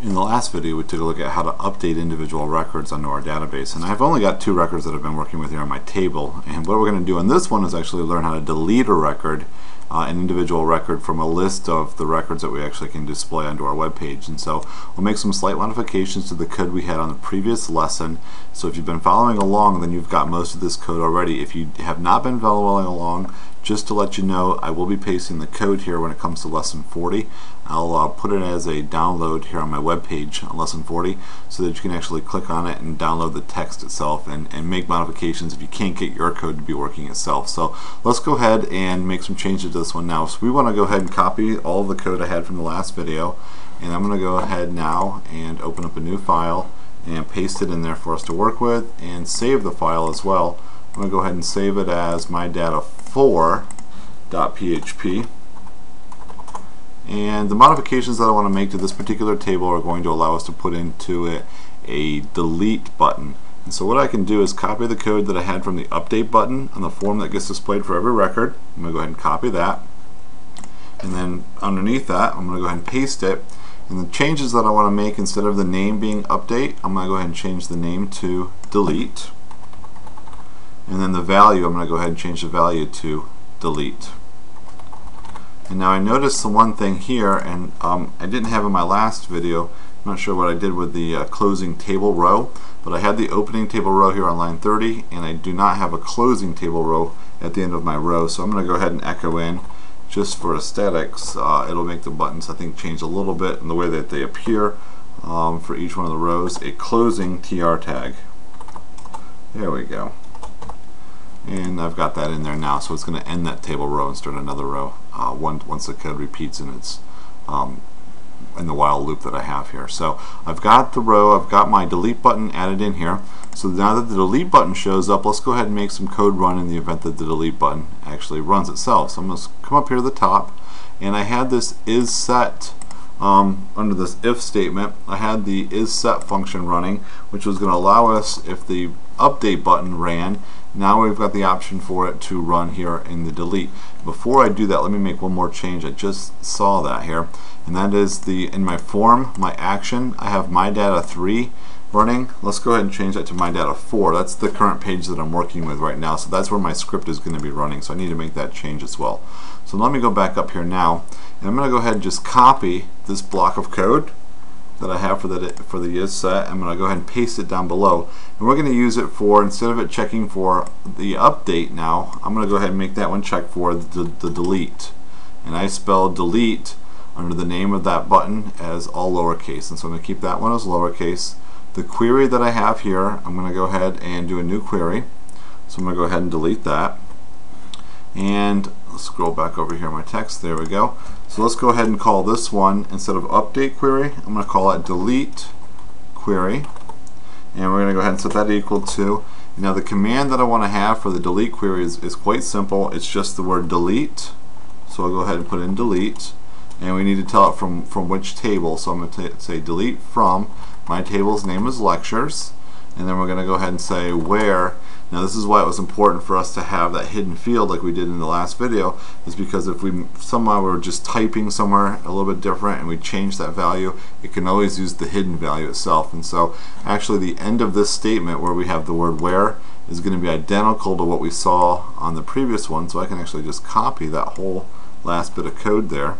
In the last video we took a look at how to update individual records onto our database. And I've only got two records that I've been working with here on my table. And what we're going to do in this one is actually learn how to delete a record uh, an individual record from a list of the records that we actually can display onto our web page and so we'll make some slight modifications to the code we had on the previous lesson. So if you've been following along then you've got most of this code already. If you have not been following along just to let you know, I will be pasting the code here when it comes to lesson 40. I'll uh, put it as a download here on my web page on lesson 40 so that you can actually click on it and download the text itself and, and make modifications if you can't get your code to be working itself. So let's go ahead and make some changes to this one now. So we want to go ahead and copy all the code I had from the last video and I'm going to go ahead now and open up a new file and paste it in there for us to work with and save the file as well. I'm going to go ahead and save it as mydata4.php. and the modifications that I want to make to this particular table are going to allow us to put into it a delete button. And so what I can do is copy the code that I had from the update button on the form that gets displayed for every record. I'm going to go ahead and copy that. And then underneath that, I'm going to go ahead and paste it. And the changes that I want to make, instead of the name being update, I'm going to go ahead and change the name to delete and then the value I'm going to go ahead and change the value to delete. And now I noticed the one thing here and um, I didn't have in my last video I'm not sure what I did with the uh, closing table row but I had the opening table row here on line 30 and I do not have a closing table row at the end of my row so I'm going to go ahead and echo in just for aesthetics. Uh, it'll make the buttons I think change a little bit in the way that they appear um, for each one of the rows. A closing TR tag. There we go and I've got that in there now. So it's going to end that table row and start another row uh, once, once the code repeats in its um, in the while loop that I have here. So I've got the row I've got my delete button added in here. So now that the delete button shows up let's go ahead and make some code run in the event that the delete button actually runs itself. So I'm going to come up here to the top and I had this isset um, under this if statement. I had the isset function running which was going to allow us if the update button ran now we've got the option for it to run here in the delete. Before I do that, let me make one more change. I just saw that here, and that is the in my form, my action, I have my data 3 running. Let's go ahead and change that to my data 4. That's the current page that I'm working with right now, so that's where my script is going to be running, so I need to make that change as well. So let me go back up here now, and I'm going to go ahead and just copy this block of code that I have for the for the isset. I'm going to go ahead and paste it down below. And we're going to use it for, instead of it checking for the update now, I'm going to go ahead and make that one check for the, the delete. And I spell delete under the name of that button as all lowercase. And so I'm going to keep that one as lowercase. The query that I have here, I'm going to go ahead and do a new query. So I'm going to go ahead and delete that. And let's scroll back over here my text. There we go. So let's go ahead and call this one, instead of update query, I'm going to call it delete query. And we're going to go ahead and set that equal to. Now the command that I want to have for the delete query is, is quite simple. It's just the word delete. So I'll go ahead and put in delete. And we need to tell it from, from which table. So I'm going to say delete from. My table's name is lectures. And then we're going to go ahead and say where. Now this is why it was important for us to have that hidden field like we did in the last video is because if we somehow were just typing somewhere a little bit different and we change that value it can always use the hidden value itself. And so actually the end of this statement where we have the word where is going to be identical to what we saw on the previous one. So I can actually just copy that whole last bit of code there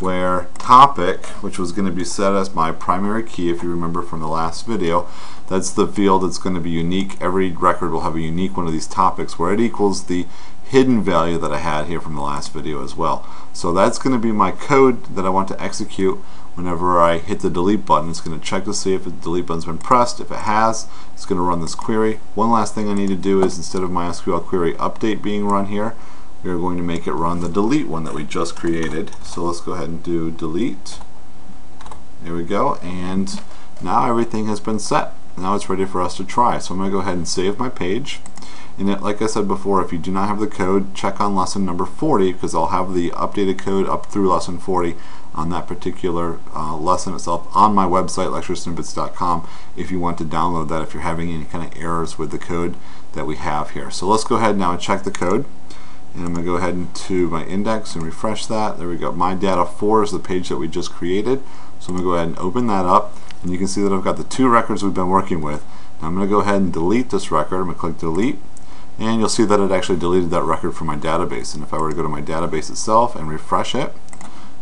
where topic, which was going to be set as my primary key if you remember from the last video, that's the field that's going to be unique. Every record will have a unique one of these topics where it equals the hidden value that I had here from the last video as well. So that's going to be my code that I want to execute whenever I hit the delete button. It's going to check to see if the delete button's been pressed. If it has, it's going to run this query. One last thing I need to do is instead of MySQL query update being run here, are going to make it run the delete one that we just created. So let's go ahead and do delete. There we go. And now everything has been set. Now it's ready for us to try. So I'm going to go ahead and save my page. And it, like I said before, if you do not have the code, check on lesson number 40 because I'll have the updated code up through lesson 40 on that particular uh, lesson itself on my website, lecturesnippets.com, if you want to download that if you're having any kind of errors with the code that we have here. So let's go ahead now and check the code and I'm going to go ahead into my index and refresh that. There we go. My data 4 is the page that we just created. So I'm going to go ahead and open that up and you can see that I've got the two records we've been working with. Now I'm going to go ahead and delete this record. I'm going to click delete and you'll see that it actually deleted that record from my database and if I were to go to my database itself and refresh it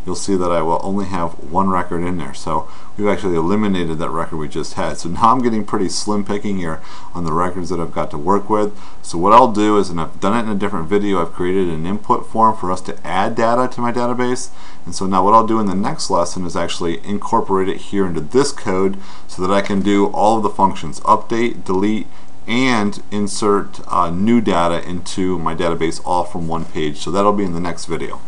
you'll see that I will only have one record in there. So we've actually eliminated that record we just had. So now I'm getting pretty slim picking here on the records that I've got to work with. So what I'll do is, and I've done it in a different video, I've created an input form for us to add data to my database. And so now what I'll do in the next lesson is actually incorporate it here into this code so that I can do all of the functions, update, delete, and insert uh, new data into my database all from one page. So that'll be in the next video.